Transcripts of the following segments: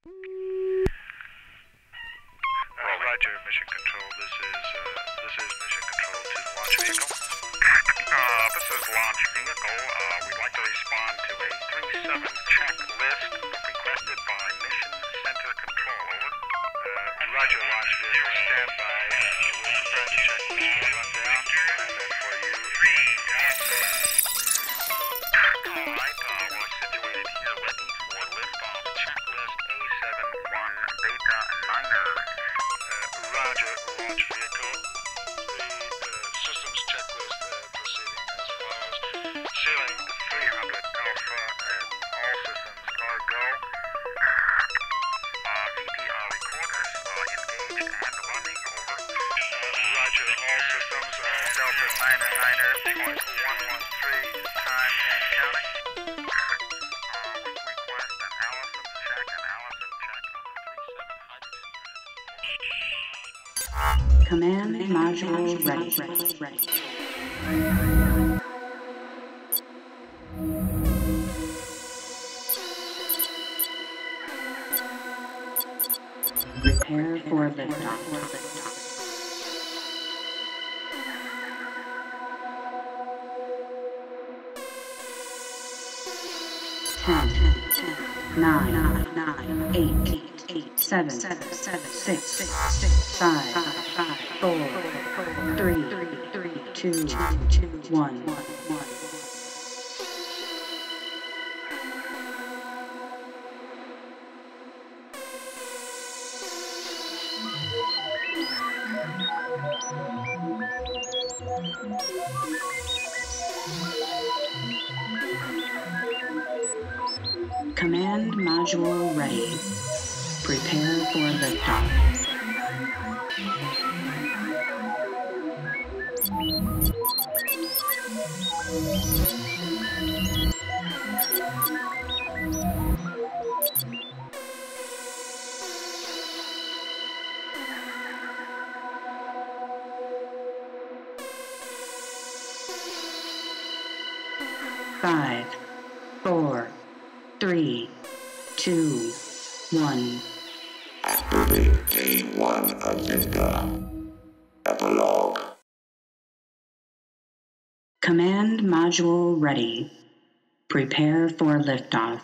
Uh, Roger, Mission Control. This is uh, this is Mission Control to the launch vehicle. Uh, this is launch vehicle. Uh, we'd like to respond to a 3-7 checklist requested by Mission Center Control. Uh, Roger, launch vehicle. Uh, the checklist rundown. And then for you. All all systems. Delta 999.113. Time and counting. We request an Allison check, an Allison check on the 3-7 hydrogen. Command module ready. ready. Prepare for liftoff. Eight, seven, seven, six, six, five, five, four, three, three, two, two, one, one. Five, four, three, two, one. Activate K1 agenda. Epilogue. Command module ready. Prepare for liftoff.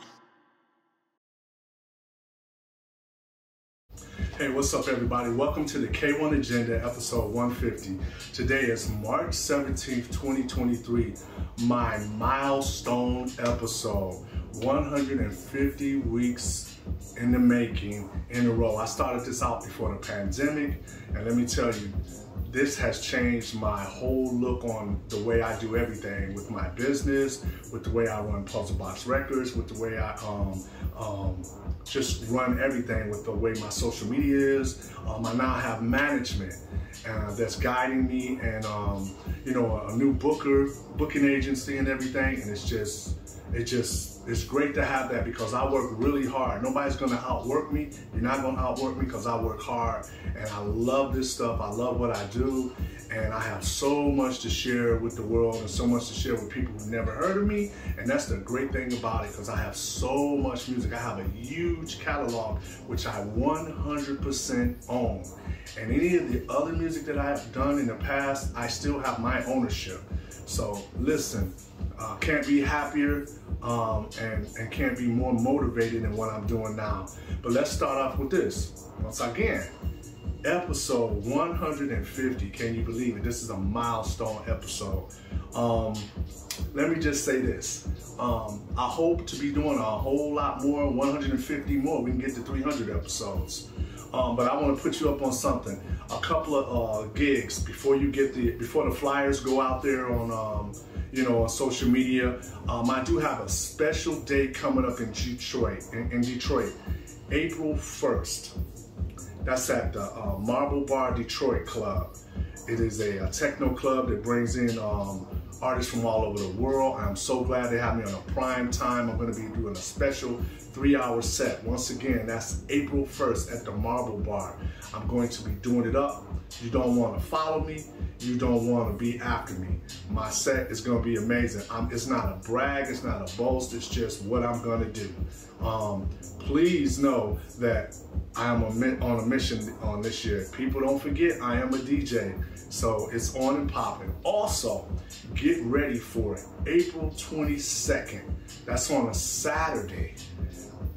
Hey, what's up, everybody? Welcome to the K1 Agenda, episode 150. Today is March 17th, 2023, my milestone episode. 150 weeks in the making in a row. I started this out before the pandemic, and let me tell you, this has changed my whole look on the way I do everything with my business, with the way I run Puzzlebox Records, with the way I um, um, just run everything with the way my social media is. Um, I now have management uh, that's guiding me and, um, you know, a, new booker, booking agency and everything. And it's just, it just, it's great to have that because I work really hard. Nobody's gonna outwork me. You're not gonna outwork me because I work hard and I love this stuff. I love what I do. And I have so much to share with the world and so much to share with people who've never heard of me. And that's the great thing about it because I have so much music. I have a huge catalog, which I 100% own. And any of the other music that I have done in the past, I still have my ownership. So listen, uh, can't be happier um, and, and can't be more motivated than what I'm doing now. But let's start off with this. Once again, episode 150. Can you believe it? This is a milestone episode. Um, let me just say this. Um, I hope to be doing a whole lot more, 150 more. We can get to 300 episodes. Um, but I want to put you up on something. A couple of uh, gigs before you get the before the flyers go out there on um, you know on social media. Um, I do have a special day coming up in Detroit. In, in Detroit, April 1st. That's at the uh, Marble Bar Detroit Club. It is a, a techno club that brings in um, artists from all over the world. I'm so glad they have me on a prime time. I'm going to be doing a special three hour set. Once again, that's April 1st at the Marble Bar. I'm going to be doing it up. You don't want to follow me. You don't want to be after me. My set is going to be amazing. I'm, it's not a brag. It's not a boast. It's just what I'm going to do. Um, please know that I am on a mission on this year. People don't forget I am a DJ. So it's on and popping. Also, get ready for it. April 22nd. That's on a Saturday.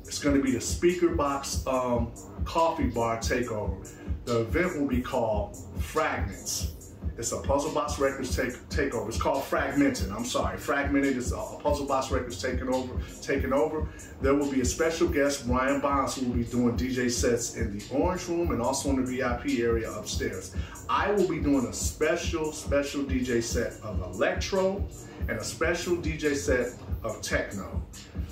It's going to be the Speaker Box um, Coffee Bar Takeover. The event will be called Fragments. It's a Puzzlebox Records take, takeover. It's called Fragmented. I'm sorry, Fragmented is a Puzzlebox Records taking over. Taking over. There will be a special guest, Ryan Bonds, who will be doing DJ sets in the Orange Room and also in the VIP area upstairs. I will be doing a special, special DJ set of electro and a special DJ set of techno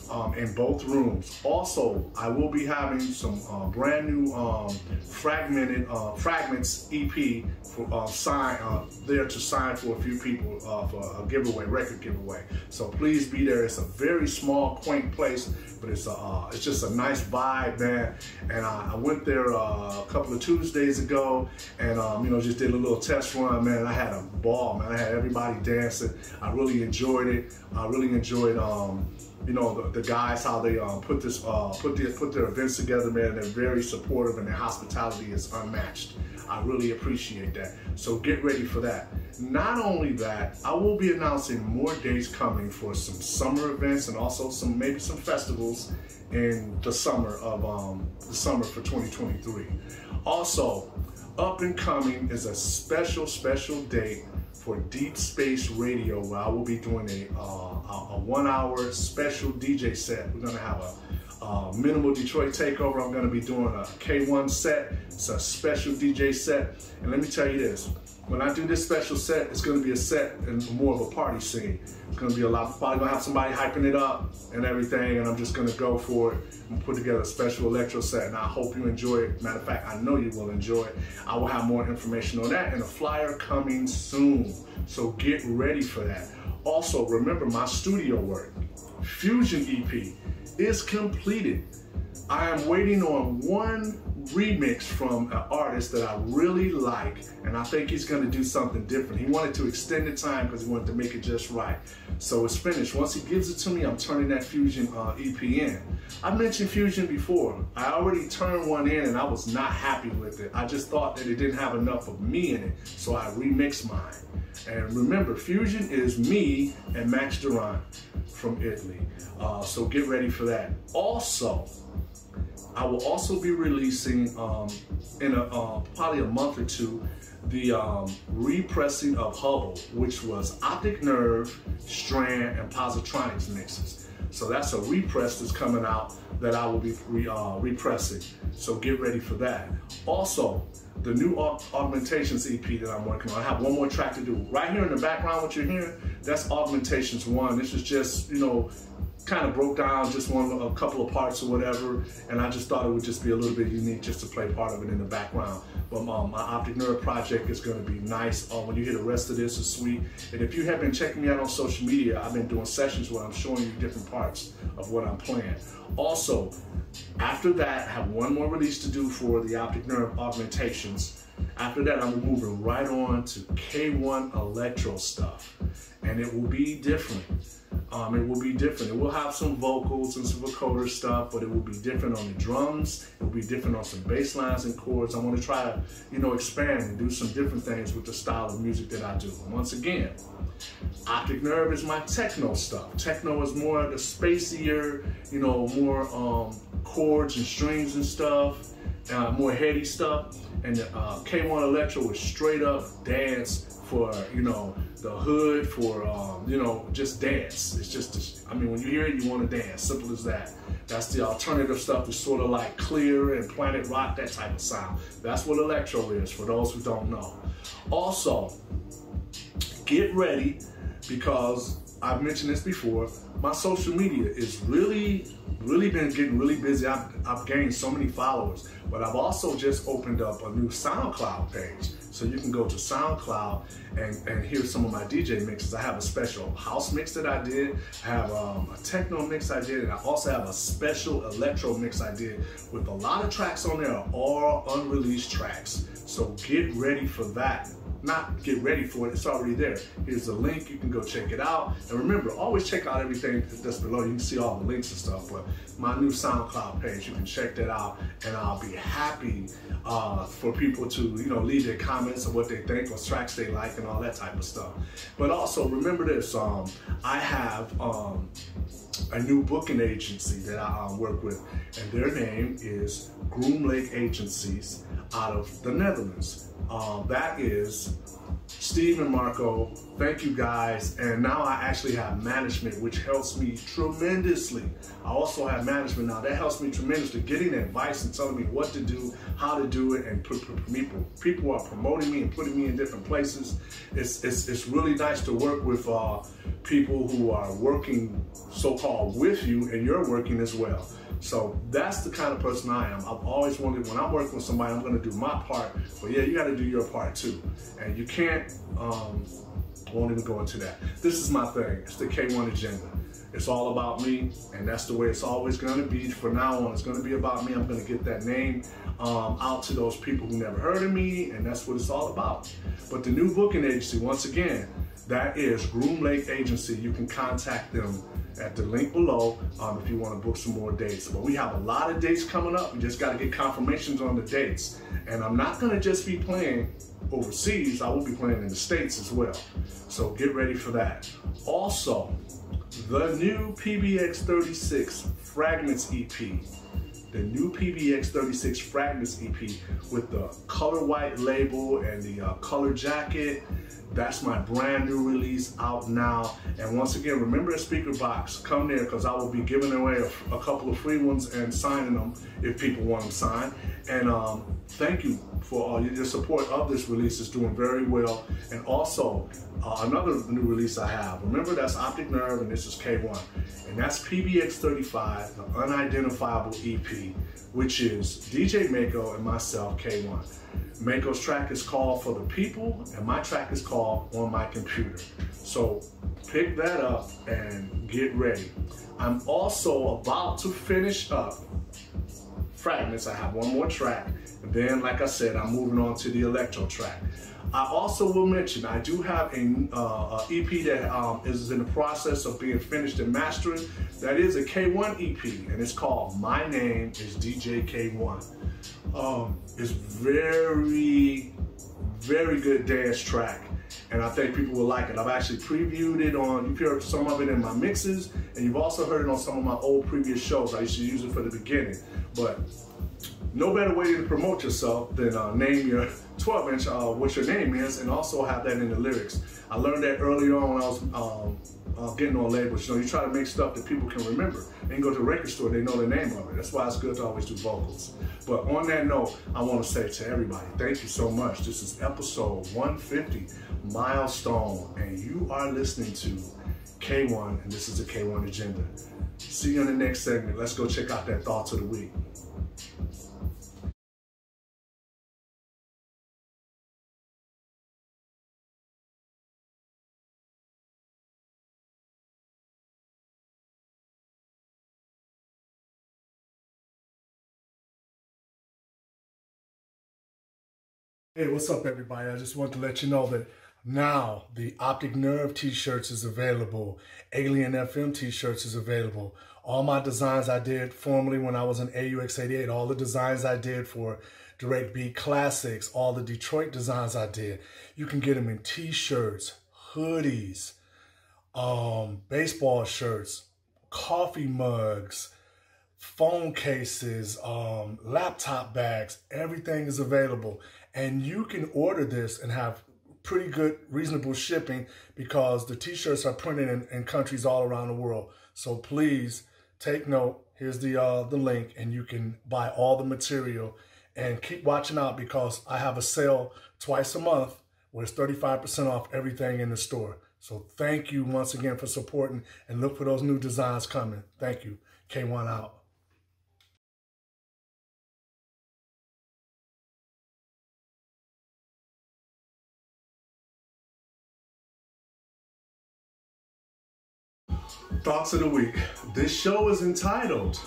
um, in both rooms. Also, I will be having some uh, brand new um, fragmented uh, fragments EP for uh, sign uh, there to sign for a few people uh, for a giveaway, record giveaway. So please be there. It's a very small, quaint place, but it's a uh, it's just a nice vibe, man. And I, I went there a couple of Tuesdays ago, and um, you know just did a little test run, man. I had a ball, man. I had everybody dancing. I really enjoyed it. I really enjoyed. Um, you know the, the guys how they um, put this uh, put the, put their events together, man. They're very supportive and their hospitality is unmatched. I really appreciate that. So get ready for that. Not only that, I will be announcing more dates coming for some summer events and also some maybe some festivals in the summer of um, the summer for 2023. Also, up and coming is a special special date for Deep Space Radio, where I will be doing a, uh, a one hour special DJ set. We're gonna have a, a minimal Detroit takeover. I'm gonna be doing a K1 set. It's a special DJ set. And let me tell you this, when I do this special set, it's gonna be a set and more of a party scene. It's gonna be a lot, probably gonna have somebody hyping it up and everything, and I'm just gonna go for it and put together a special electro set. And I hope you enjoy it. Matter of fact, I know you will enjoy it. I will have more information on that and a flyer coming soon. So get ready for that. Also, remember my studio work, Fuzion EP, is completed. I am waiting on one remix from an artist that I really like, and I think he's gonna do something different. He wanted to extend the time because he wanted to make it just right. So it's finished. Once he gives it to me, I'm turning that Fuzion uh, EP in. I mentioned Fuzion before. I already turned one in and I was not happy with it. I just thought that it didn't have enough of me in it, so I remixed mine. And remember, Fuzion is me and Max Duran from Italy. Uh, so get ready for that. Also, I will also be releasing um, in a, uh, probably a month or two the um, repressing of Hubble, which was Optic Nerve, Strand, and Posatronix mixes. So that's a repress that's coming out that I will be re, uh, repressing. So get ready for that. Also, the new aug Augmentations EP that I'm working on. I have one more track to do. Right here in the background, what you're hearing, that's Augmentations 1. This is just, you know, kind of broke down just one a couple of parts or whatever, and I just thought it would just be a little bit unique just to play part of it in the background. But um, my Optic Nerve project is going to be nice. Uh, when you hear the rest of this, is sweet. And if you have been checking me out on social media, I've been doing sessions where I'm showing you different parts of what I'm playing. Also, after that, I have one more release to do for the Optic Nerve augmentations. After that, I'm moving right on to K1 Electro stuff. And it will be different. Um, it will be different. It will have some vocals and some vocoder stuff, but it will be different on the drums. It will be different on some bass lines and chords. I want to try to, you know, expand and do some different things with the style of music that I do. And once again, Optic Nerve is my techno stuff. Techno is more of the spacier, you know, more um, chords and strings and stuff, uh, more heady stuff. And uh, K1 Electro is straight up dance for, you know, the hood for, um, you know, just dance. It's just, I mean, when you hear it, you want to dance. Simple as that. That's the alternative stuff. It's sort of like clear and planet rock, that type of sound. That's what electro is for those who don't know. Also, get ready because I've mentioned this before. My social media is really, really been getting really busy. I've, I've gained so many followers, but I've also just opened up a new SoundCloud page. So you can go to SoundCloud and, and hear some of my DJ mixes. I have a special house mix that I did. I have um, a techno mix I did. And I also have a special electro mix I did with a lot of tracks on there, all unreleased tracks. So get ready for that. Not get ready for it, it's already there. Here's the link, you can go check it out. And remember, always check out everything that's below. You can see all the links and stuff, but my new SoundCloud page, you can check that out. And I'll be happy uh, for people to, you know, leave their comments of what they think or tracks they like and all that type of stuff. But also remember this, um, I have um, a new booking agency that I um, work with, and their name is Groom Lake Agencies out of the Netherlands. Um, that is Steve and Marco. Thank you guys. And now I actually have management, which helps me tremendously. I also have management now. That helps me tremendously. Getting advice and telling me what to do, how to do it, and people people are promoting me and putting me in different places. It's it's, it's really nice to work with uh, people who are working so-called with you, and you're working as well. So that's the kind of person I am. I've always wanted, when I'm working with somebody, I'm gonna do my part, but yeah, you gotta do your part too. And you can't, um, won't even go into that. This is my thing, it's the K1 agenda. It's all about me, and that's the way it's always gonna be. For now on, it's gonna be about me. I'm gonna get that name um, out to those people who never heard of me, and that's what it's all about. But the new booking agency, once again, that is Groom Lake Agency. You can contact them at the link below um, if you want to book some more dates. But we have a lot of dates coming up. We just got to get confirmations on the dates. And I'm not going to just be playing overseas, I will be playing in the States as well. So get ready for that. Also, the new PBX 36 Fragments EP. The new PBX 36 Fragments EP with the color white label and the uh, color jacket that's my brand new release out now. And once again, remember the speaker box. Come there because I will be giving away a, a, couple of free ones and signing them if people want them signed. And um, thank you for all your support of this release. It's doing very well. And also, uh, another new release I have. Remember, that's Optic Nerve, and this is K1. And that's PBX 35, the unidentifiable EP, which is DJ Maaco and myself, K1. Maaco's track is called For the People, and my track is called On My Computer. So pick that up and get ready. I'm also about to finish up Fragments. I have one more track, and then, like I said, I'm moving on to the electro track. I also will mention I do have an uh, EP that um, is in the process of being finished and mastering. That is a K1 EP, and it's called My Name is DJ K1. Um, it's very, very good dance track, and I think people will like it. I've actually previewed it on, you've heard some of it in my mixes, and you've also heard it on some of my old previous shows. I used to use it for the beginning, but no better way to promote yourself than uh, name your 12 inch uh, what your name is and also have that in the lyrics. I learned that early on when I was um, uh, getting on labels. You know, you try to make stuff that people can remember. And go to a record store, they know the name of it. That's why it's good to always do vocals. But on that note, I want to say to everybody, thank you so much. This is episode 150, Milestone, and you are listening to K1, and this is the K1 Agenda. See you in the next segment. Let's go check out that Thoughts of the Week. Hey, what's up, everybody? I just want to let you know that now the Optic Nerve t-shirts is available. Alien FM t-shirts is available. All my designs I did formerly when I was in AUX88, all the designs I did for Direct Beat Classics, all the Detroit designs I did, you can get them in t-shirts, hoodies, um, baseball shirts, coffee mugs, phone cases, um, laptop bags, everything is available. And you can order this and have pretty good, reasonable shipping because the t-shirts are printed in, in, countries all around the world. So please take note. Here's the, uh, the link and you can buy all the material and keep watching out because I have a sale twice a month where it's 35% off everything in the store. So thank you once again for supporting and look for those new designs coming. Thank you. K1 out. Thoughts of the Week. This show is entitled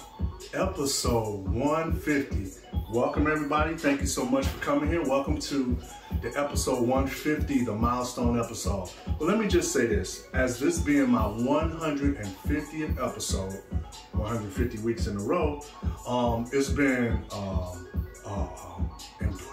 Episode 150 welcome everybody. Thank you so much for coming here. Welcome to the episode 150, the milestone episode. But let me just say this as this being my 150th episode, 150 weeks in a row, um, it's been um, uh,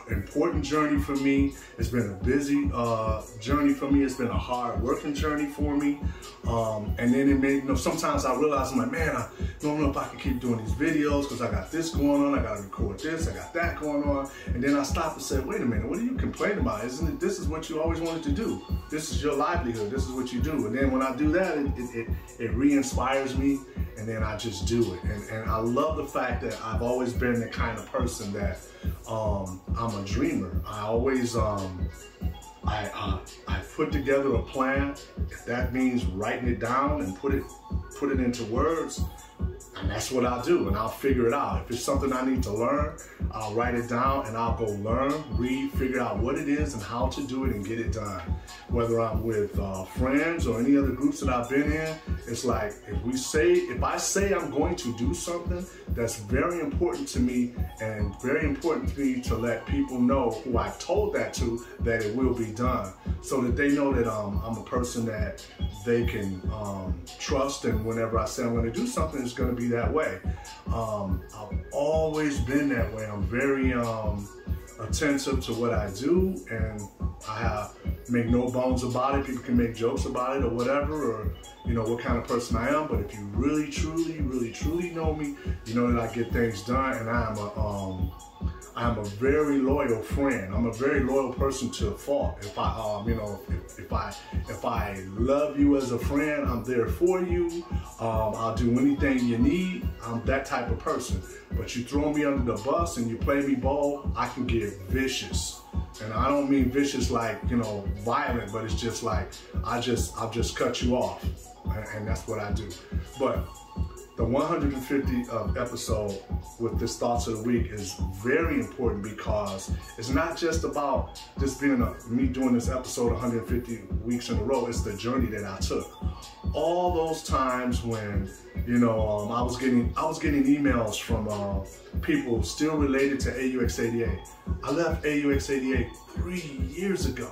important journey for me. It's been a busy uh, journey for me. It's been a hard working journey for me. Um, and then it made, you know, sometimes I realize I'm like, man, I don't know if I can keep doing these videos because I got this going on. I got to record this. I got that going on. And then I stop and say, wait a minute, what are you complaining about? Isn't it, this is what you always wanted to do. This is your livelihood. This is what you do. And then when I do that, it, it, it, it re-inspires me and then I just do it. And, and I love the fact that I've always been the kind of person that um, I'm a dreamer. I always, um, I, uh, I put together a plan. If that means writing it down and put it, put it into words, and that's what I'll do, and I'll figure it out. If it's something I need to learn, I'll write it down and I'll go learn, read, figure out what it is and how to do it and get it done. Whether I'm with uh, friends or any other groups that I've been in, it's like if we say, if I say I'm going to do something, that's very important to me and very important to me to let people know who I've told that to that it will be done, so that they know that um, I'm a person that they can um, trust. And whenever I say I'm going to do something, it's going to be that way. Um, I've always been that way. I'm very um, attentive to what I do, and I have make no bones about it. People can make jokes about it or whatever, or you know what kind of person I am. But if you really, truly, really, truly know me, you know that I get things done, and I am a um, I'm a very loyal friend. I'm a very loyal person to a fault. If I, um, you know, if, if, I, if I love you as a friend, I'm there for you. Um, I'll do anything you need. I'm that type of person. But you throw me under the bus and you play me ball, I can get vicious. And I don't mean vicious like, you know, violent, but it's just like, I just, I'll just cut you off. And, and that's what I do. But the 150th uh, episode with this thoughts of the week is very important because it's not just about just being a, me doing this episode 150 weeks in a row. It's the journey that I took. All those times when you know um, I was getting I was getting emails from uh, people still related to AUX88. I left AUX88 three years ago.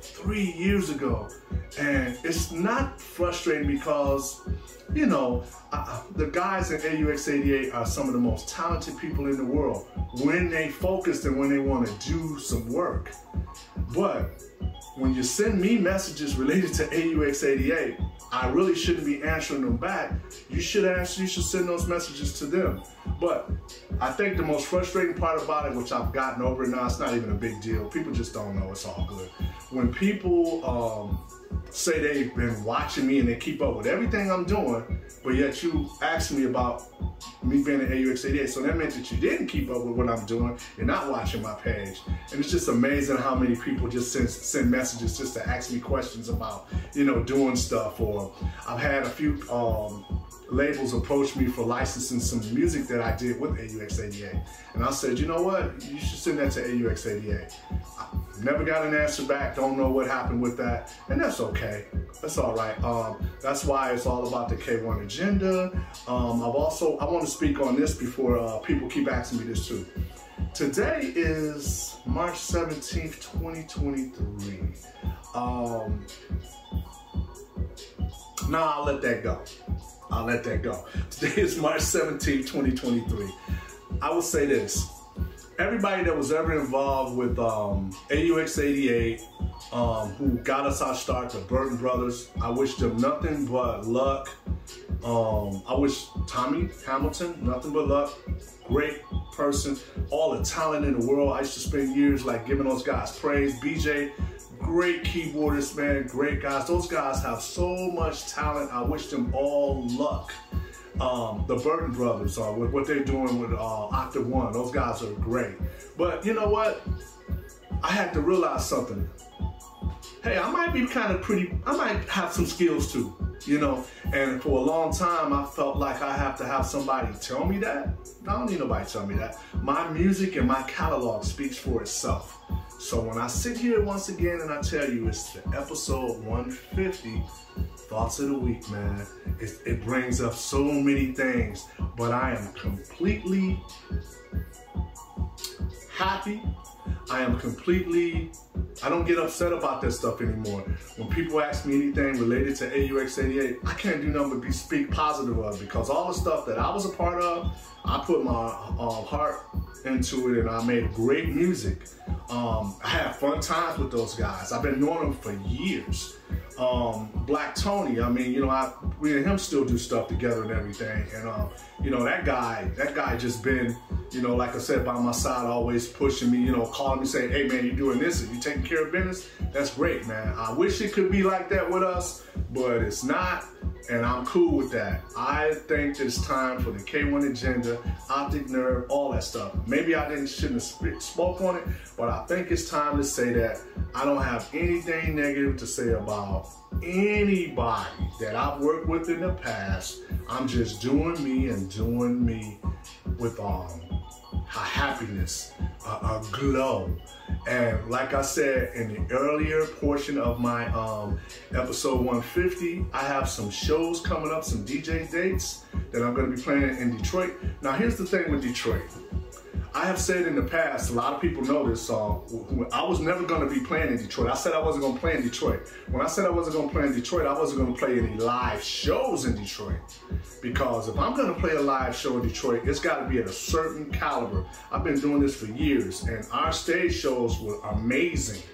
Three years ago, and it's not frustrating because you know, uh, the guys in AUX88 are some of the most talented people in the world when they focus and when they want to do some work. But when you send me messages related to AUX88, I really shouldn't be answering them back. You should answer, you should send those messages to them. But I think the most frustrating part about it, which I've gotten over now, it's not even a big deal. People just don't know it's all good. When people um, say they've been watching me and they keep up with everything I'm doing, but yet you asked me about me being an AUX88. So that meant that you didn't keep up with what I'm doing. You're not watching my page. And it's just amazing how many people just send, send messages just to ask me questions about, you know, doing stuff. Or I've had a few um, labels approach me for licensing some music that I did with AUX88. And I said, you know what? You should send that to AUX88. Never got an answer back. Don't know what happened with that. And that's okay. That's all right. Um, that's why it's all about the K1 agenda. Um, I've also, I want to speak on this before uh, people keep asking me this too. Today is March 17th, 2023. Um, now I'll let that go. I'll let that go. Today is March 17th, 2023. I will say this. Everybody that was ever involved with um, AUX88, um, who got us our start, the Burton Brothers, I wish them nothing but luck. Um, I wish Tommy Hamilton nothing but luck. Great person, all the talent in the world. I used to spend years like giving those guys praise. BJ, great keyboardists, man, great guys. Those guys have so much talent. I wish them all luck. Um, the Burton brothers are with what they're doing with uh, Octave One. Those guys are great. But you know what? I had to realize something. Hey, I might be kind of pretty. I might have some skills too, you know. And for a long time, I felt like I have to have somebody tell me that. I don't need nobody tell me that. My music and my catalog speaks for itself. So when I sit here once again and I tell you it's the episode 150, thoughts of the week, man, it, it brings up so many things, but I am completely happy. I am completely, I don't get upset about that stuff anymore. When people ask me anything related to AUX88, I can't do nothing but be, speak positive of because all the stuff that I was a part of, I put my uh, heart into it and I made great music. Um, I had fun times with those guys. I've been knowing them for years. Um, Black Tokyo, I mean, you know, I, we and him still do stuff together and everything. And, um, you know, that guy, that guy just been, you know, like I said, by my side, always pushing me, you know, calling me saying, hey man, you doing this and you taking care of business. That's great, man. I wish it could be like that with us, but it's not and I'm cool with that. I think it's time for the K1 agenda, optic nerve, all that stuff. Maybe I didn't shouldn't have spoke on it, but I think it's time to say that I don't have anything negative to say about anybody that I've worked with in the past. I'm just doing me and doing me with um a happiness, a, a glow. And like I said in the earlier portion of my um, episode 150, I have some shows coming up, some DJ dates that I'm going to be playing in Detroit. Now, here's the thing with Detroit. I have said in the past, a lot of people know this song. I was never going to be playing in Detroit. I said I wasn't going to play in Detroit. When I said I wasn't going to play in Detroit, I wasn't going to play any live shows in Detroit. Because if I'm going to play a live show in Detroit, it's got to be at a certain caliber. I've been doing this for years, and our stage shows were amazing.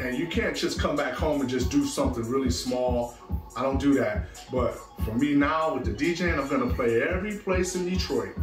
And you can't just come back home and just do something really small. I don't do that. But for me now, with the DJing, I'm going to play every place in Detroit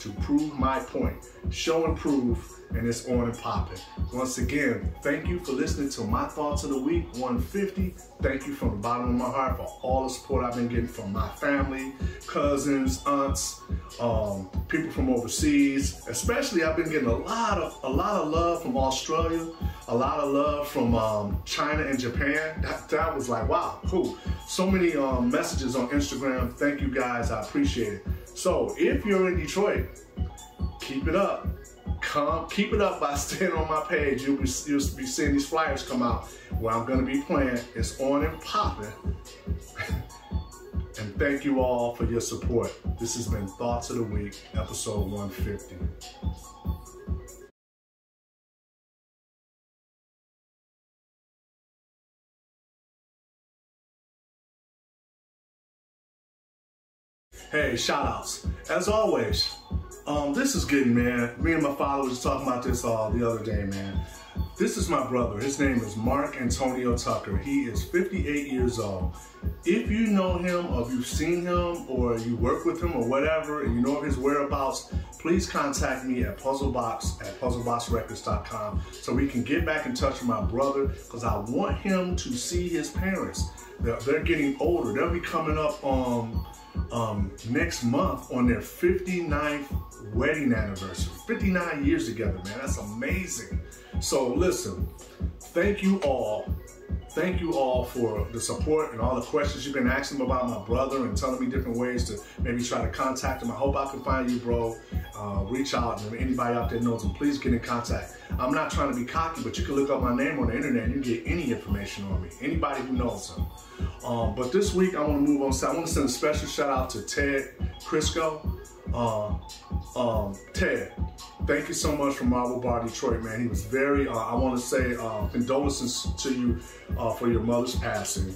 to prove my point. Show and prove, and it's on and popping. Once again, thank you for listening to my Thoughts of the Week 150. Thank you from the bottom of my heart for all the support I've been getting from my family, cousins, aunts, um, people from overseas. Especially, I've been getting a lot of a lot of love from Australia, a lot of love from um, China and Japan. That, that was like, wow, cool. So many um, messages on Instagram. Thank you guys. I appreciate it. So if you're in Detroit, keep it up. Come, keep it up by staying on my page. You'll be, you'll be seeing these flyers come out where I'm going to be playing. It's on and popping. and thank you all for your support. This has been Thoughts of the Week, episode 150. Hey, shout outs. As always, um, this is good, man. Me and my father was talking about this all the other day, man. This is my brother. His name is Mark Antonio Tucker. He is 58 years old. If you know him, or if you've seen him, or you work with him, or whatever, and you know his whereabouts, please contact me at puzzlebox at puzzleboxrecords.com so we can get back in touch with my brother because I want him to see his parents. They're, they're getting older. They'll be coming up on um, next month on their 59th wedding anniversary. 59 years together, man. That's amazing. So listen, thank you all. Thank you all for the support and all the questions you've been asking about my brother and telling me different ways to maybe try to contact him. I hope I can find you, bro. Uh, reach out and anybody out there knows him, please get in contact. I'm not trying to be cocky, but you can look up my name on the internet and you get any information on me. Anybody who knows him. Um, but this week I want to move on. So I want to send a special shout out to Ted Crisco. Uh, um, Ted, thank you so much for Marble Bar Detroit, man. He was very, uh, I want to say, uh, condolences to you uh, for your mother's passing.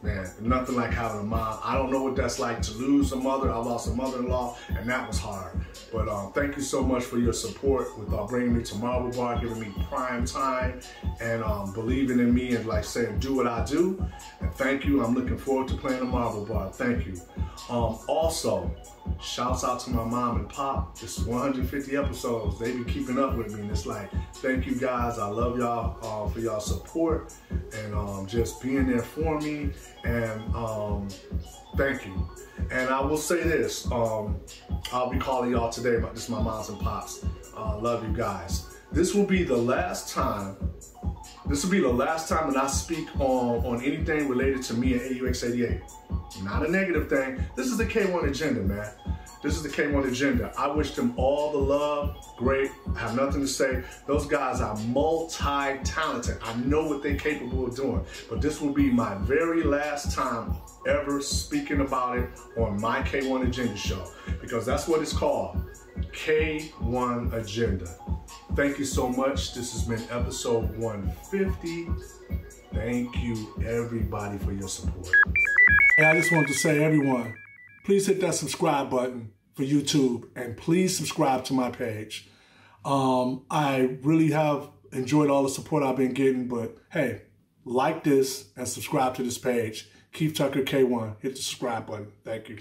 Man, nothing like having a mom. I don't know what that's like to lose a mother. I lost a mother-in-law, and that was hard. But um, thank you so much for your support with uh, bringing me to Marble Bar, giving me prime time, and um, believing in me and like saying, do what I do. And thank you. I'm looking forward to playing the Marble Bar. Thank you. Um, also, shouts out to my mom and pop. This 150 episodes. They be keeping up with me. And it's like, thank you guys. I love y'all uh, for y'all support and um, just being there for me. And um, thank you. And I will say this. Um, I'll be calling y'all today about this my moms and pops. Uh, love you guys. This will be the last time this will be the last time that I speak on, on anything related to me and AUX88. Not a negative thing. This is the K1 agenda, man. This is the K1 agenda. I wish them all the love. Great. I have nothing to say. Those guys are multi-talented. I know what they're capable of doing. But this will be my very last time ever speaking about it on my K1 Agenda show. Because that's what it's called. K1 Agenda. Thank you so much. This has been episode 150. Thank you, everybody, for your support. And I just wanted to say, everyone, please hit that subscribe button for YouTube and please subscribe to my page. Um, I really have enjoyed all the support I've been getting, but hey, like this and subscribe to this page. Keith Tucker K1. Hit the subscribe button. Thank you.